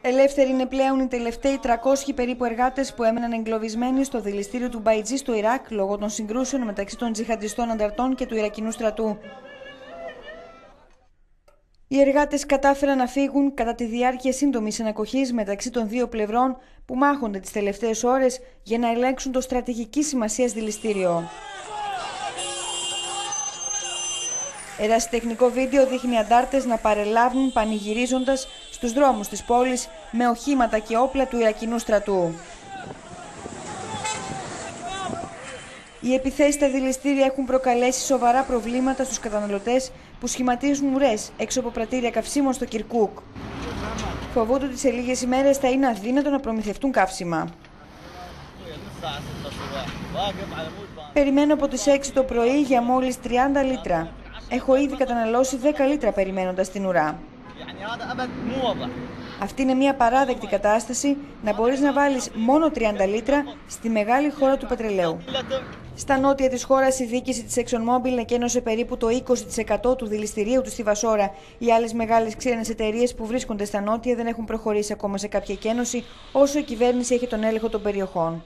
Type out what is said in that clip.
Ελεύθεροι είναι πλέον οι τελευταίοι 300 περίπου εργάτες που έμεναν εγκλωβισμένοι στο δηληστήριο του Μπαϊτζή στο Ιράκ λόγω των συγκρούσεων μεταξύ των τζιχαντιστών ανταρτών και του Ιρακινού στρατού. Οι εργάτες κατάφεραν να φύγουν κατά τη διάρκεια σύντομης ανακοχή μεταξύ των δύο πλευρών που μάχονται τις τελευταίες ώρες για να ελέγξουν το στρατηγική σημασία δηληστήριο. Ερασιτεχνικό βίντεο δείχνει αντάρτες να παρελάβουν πανηγυρίζοντας στους δρόμους της πόλης με οχήματα και όπλα του Ιρακινού στρατού. Οι επιθέσεις στα δηληστήρια έχουν προκαλέσει σοβαρά προβλήματα στους καταναλωτές που σχηματίζουν ουρές έξω από πρατήρια καυσίμων στο Κυρκούκ. Φοβούνται ότι σε λίγες ημέρες θα είναι αδύνατο να προμηθευτούν καύσιμα. Περιμένω από τις 6 το πρωί για μόλις 30 λίτρα. Έχω ήδη καταναλώσει 10 λίτρα περιμένοντας την ουρά. Αυτή είναι μια παράδεκτη κατάσταση να μπορείς να βάλεις μόνο 30 λίτρα στη μεγάλη χώρα του πετρελαίου. Στα νότια της χώρας η δίκηση της ExxonMobil εκένωσε περίπου το 20% του δηληστηρίου του στη Βασόρα. Οι άλλες μεγάλες ξένες εταιρείες που βρίσκονται στα νότια δεν έχουν προχωρήσει ακόμα σε κάποια εκένωση όσο η κυβέρνηση έχει τον έλεγχο των περιοχών.